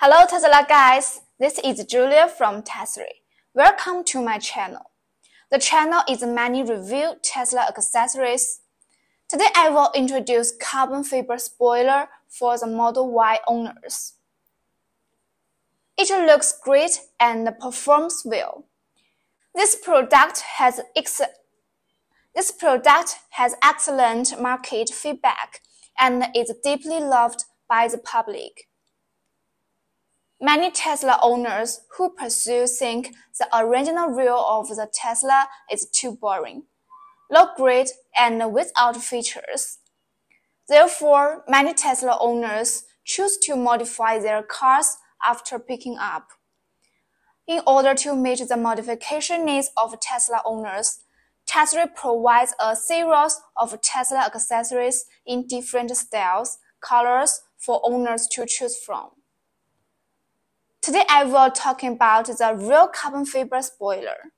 Hello Tesla guys, this is Julia from Tesery. Welcome to my channel. The channel is many review Tesla accessories. Today I will introduce carbon fiber spoiler for the Model Y owners. It looks great and performs well. This product has this product has excellent market feedback and is deeply loved by the public. Many Tesla owners who pursue think the original wheel of the Tesla is too boring, low grade, and without features. Therefore, many Tesla owners choose to modify their cars after picking up. In order to meet the modification needs of Tesla owners, Tesery provides a series of Tesla accessories in different styles, colors for owners to choose from. Today I will talk about the real carbon fiber spoiler.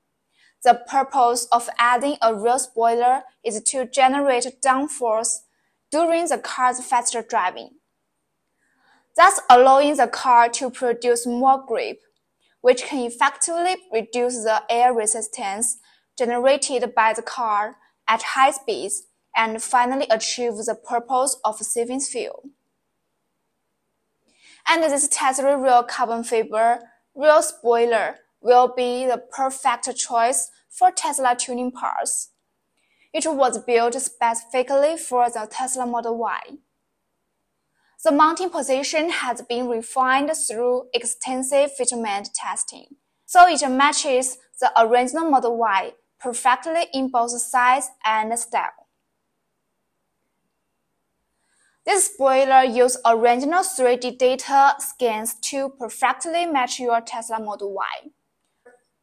The purpose of adding a real spoiler is to generate downforce during the car's faster driving, thus allowing the car to produce more grip, which can effectively reduce the air resistance generated by the car at high speeds and finally achieve the purpose of saving fuel. And this Tesla real carbon fiber real spoiler will be the perfect choice for Tesla tuning parts. It was built specifically for the Tesla Model Y. The mounting position has been refined through extensive fitment testing, so it matches the original Model Y perfectly in both size and style. This spoiler uses original 3D data scans to perfectly match your Tesla Model Y.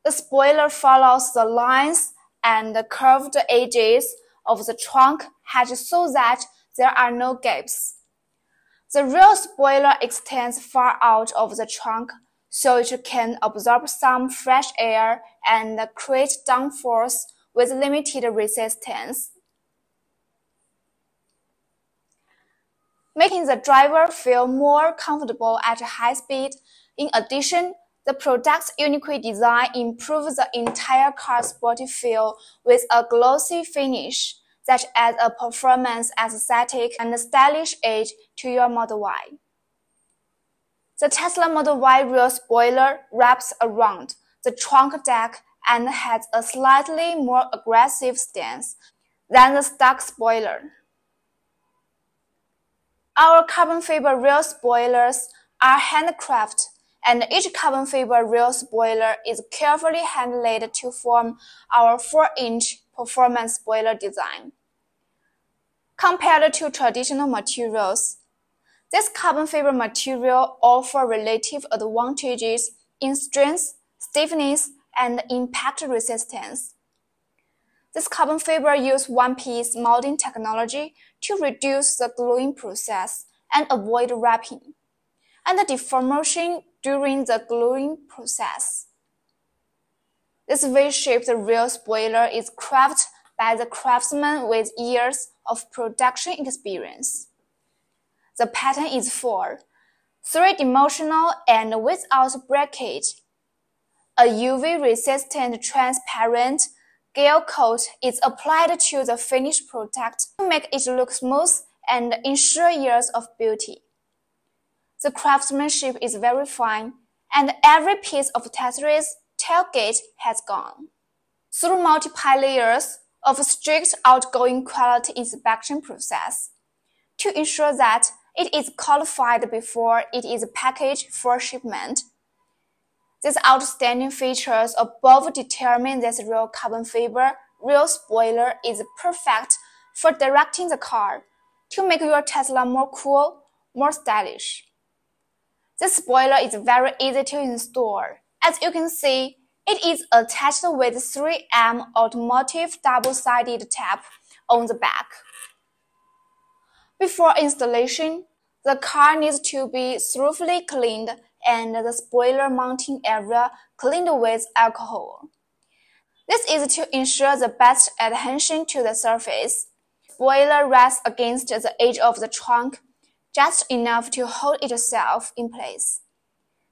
The spoiler follows the lines and the curved edges of the trunk hatch so that there are no gaps. The rear spoiler extends far out of the trunk so it can absorb some fresh air and create downforce with limited resistance. Making the driver feel more comfortable at high speed. In addition, the product's unique design improves the entire car's sporty feel with a glossy finish that adds a performance aesthetic and stylish edge to your Model Y. The Tesla Model Y rear spoiler wraps around the trunk deck and has a slightly more aggressive stance than the stock spoiler. Our carbon fiber rear spoilers are handcrafted, and each carbon fiber rear spoiler is carefully hand-laid to form our 4-inch performance spoiler design. Compared to traditional materials, this carbon fiber material offers relative advantages in strength, stiffness, and impact resistance. This carbon fiber uses one-piece molding technology to reduce the gluing process and avoid wrapping, and the deformation during the gluing process. This V-shaped rear spoiler is crafted by the craftsman with years of production experience. The pattern is four, three-dimensional and without breakage. A UV-resistant transparent gel coat is applied to the finished product to make it look smooth and ensure years of beauty. The craftsmanship is very fine, and every piece of Tesla's tailgate has gone through multiple layers of strict outgoing quality inspection process to ensure that it is qualified before it is packaged for shipment. These outstanding features above determine this real carbon fiber real spoiler is perfect for directing the car to make your Tesla more cool, more stylish. This spoiler is very easy to install. As you can see, it is attached with 3M automotive double-sided tape on the back. Before installation, the car needs to be thoroughly cleaned and the spoiler mounting area cleaned with alcohol. This is to ensure the best adhesion to the surface. Spoiler rests against the edge of the trunk, just enough to hold itself in place.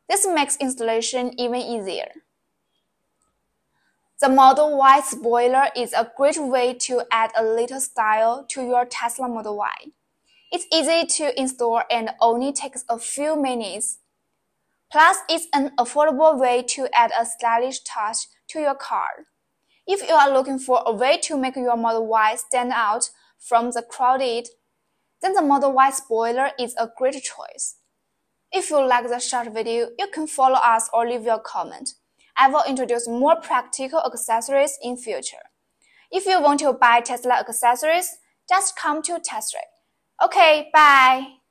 This makes installation even easier. The Model Y spoiler is a great way to add a little style to your Tesla Model Y. It's easy to install and only takes a few minutes. Plus, it's an affordable way to add a stylish touch to your car. If you are looking for a way to make your Model Y stand out from the crowded, then the Model Y spoiler is a great choice. If you like the short video, you can follow us or leave your comment. I will introduce more practical accessories in future. If you want to buy Tesla accessories, just come to Tesery. Okay, bye.